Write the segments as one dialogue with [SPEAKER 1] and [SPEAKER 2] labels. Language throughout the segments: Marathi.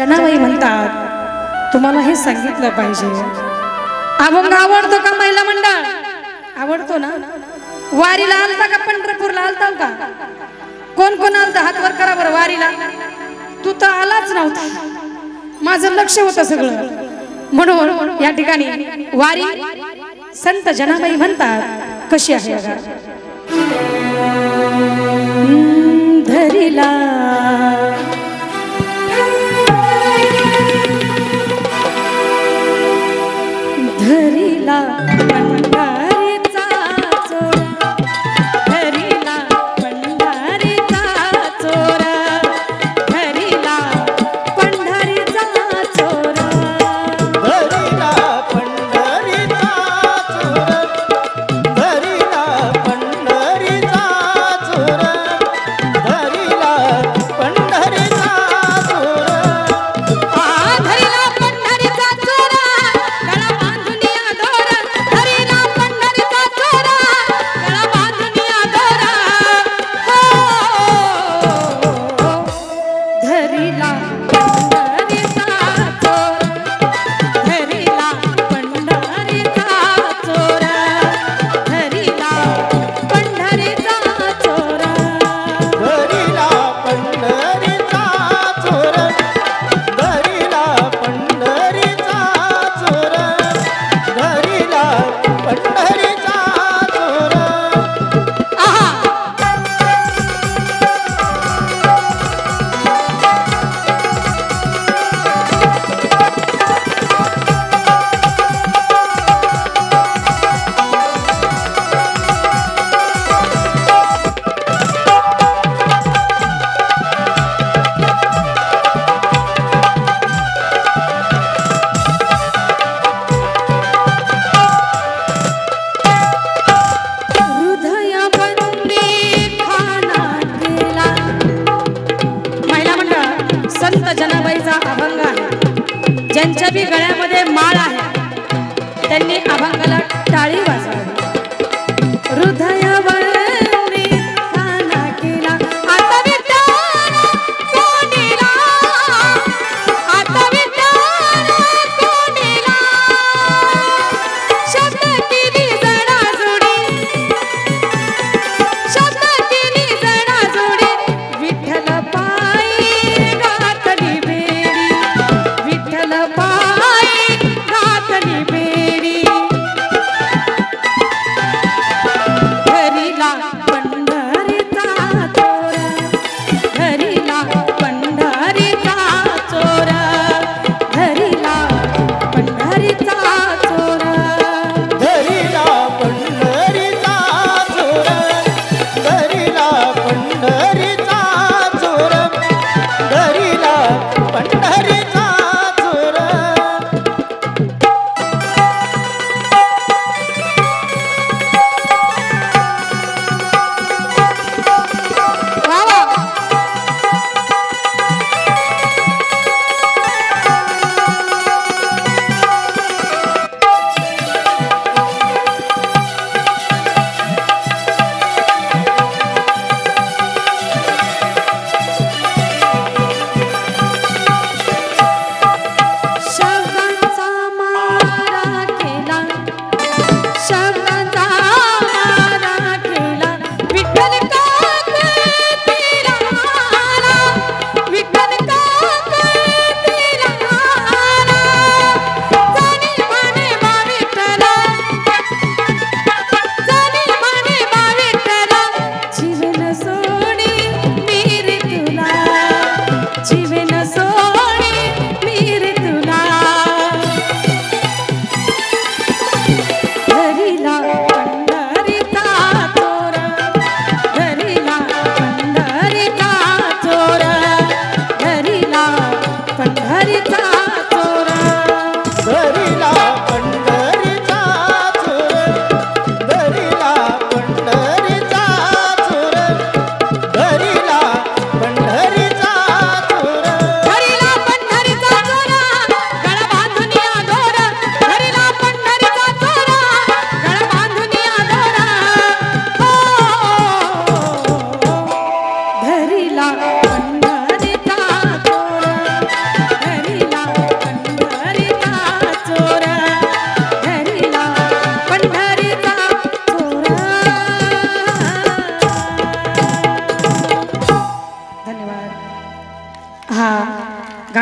[SPEAKER 1] जनाबाई म्हणतात तुम्हाला हे सांगितलं पाहिजे. अभंग आवडतो का महिला मंडळ? आवडतो ना. वारीला आलता का पंढरपूरला? आलता का? कोण कोण आलता? हातवर करा बरं वारीला. तू तर आलाच नव्हता. माझं लक्ष होतं सगळं. म्हणून या ठिकाणी वारी संत जनाबाई म्हणतात कशी आहे? धरिला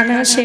[SPEAKER 1] Obrigada. Achei